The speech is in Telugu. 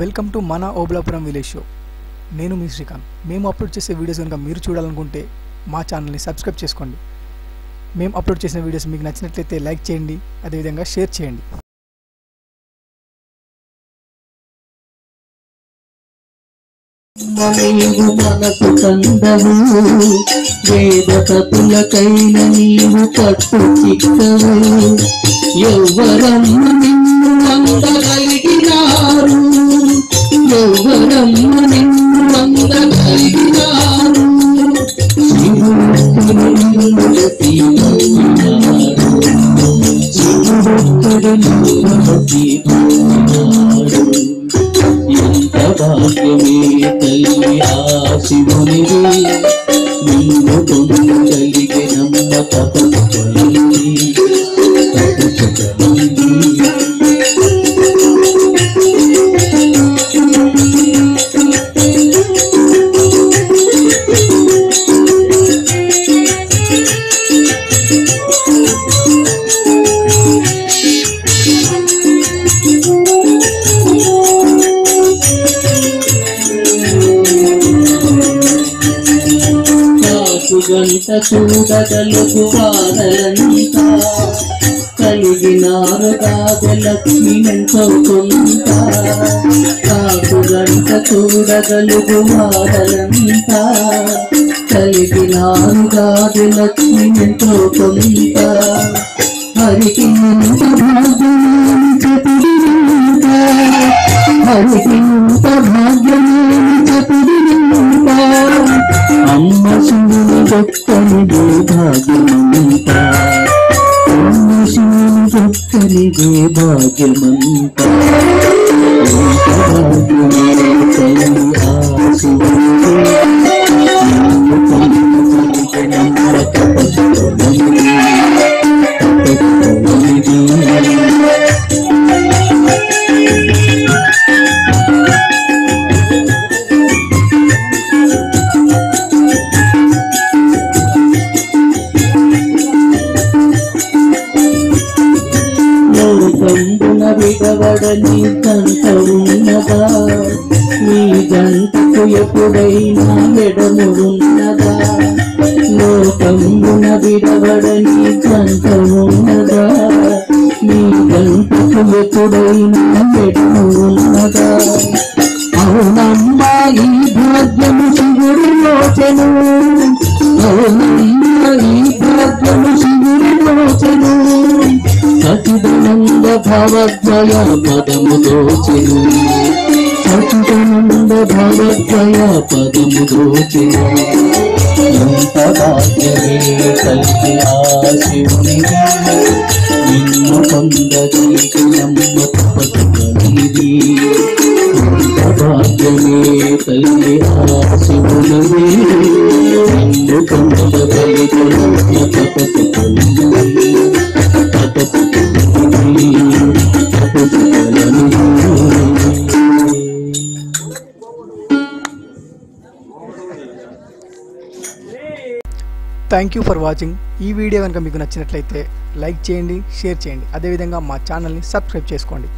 వెల్కమ్ టు మన ఓబులాపురం విలేజ్ షో నేను మీ శ్రీకాంత్. మేము అప్లోడ్ చేసే వీడియోస్ కనుక మీరు చూడాలనుకుంటే మా ఛానల్ని సబ్స్క్రైబ్ చేసుకోండి. మేము అప్లోడ్ చేసిన వీడియోస్ మీకు నచ్చినట్లయితే లైక్ చేయండి అదేవిధంగా షేర్ చేయండి. వేద కపులకైన నీవు చిక్కవు ఎవ్వరమ్మ నిన్ను ఎంత భాగ్యమే తల్లి ఆ శివునిది నిన్ను పొందగలిగే నమ్మ తపస్సులన్నీ తపస్సులన్నీ కాసు గంట చూడగలుగు వారలంతా కలిగినారు రాజలక్ష్మి ఎంతో కొంత కాకు గంట చూడగలుగు వారలంతా కలిగినారు రాజలక్ష్మి ఎంతో కొంత హరికి ఎంత భాగ్యమని చెప్పుడినంత హరికి ఎంత అమ్మ శివుని భక్తనిదే భాగ్యమంత. అమ్మ శివుని భక్తనిదే భాగ్యమంత. ఎగవడని విడవడని ఉన్నదా నీ గంటకు ఎప్పుడైనా ఎడమున్నదా లోకమున విడవడని కంట ఉన్నదా నీ గంటకు ఎప్పుడైనా ఎడమున్నదా అవునమ్మా ఈ భాగ్యము శివుడి లోచను. అవునమ్మా ఈ భాగ్యము శివుడి లోచను. సచిదానంద భావద్వయ పదము దోచెను సచిదానంద భావద్వయ పదము దోచెను ఎంత భాగ్యమే కలిగి ఆ శివుని నిన్ను పొందగలిగి నమ్మ తపస్సులనిది ఎంత భాగ్యమే కలిగి ఆ శివుని నిన్ను పొందగలిగి నమ్మ థ్యాంక్ యూ ఫర్ వాచింగ్ ఈ వీడియో కనుక మీకు నచ్చినట్లయితే లైక్ చేయండి షేర్ చేయండి. అదేవిధంగా మా ఛానల్ని సబ్స్క్రైబ్ చేసుకోండి.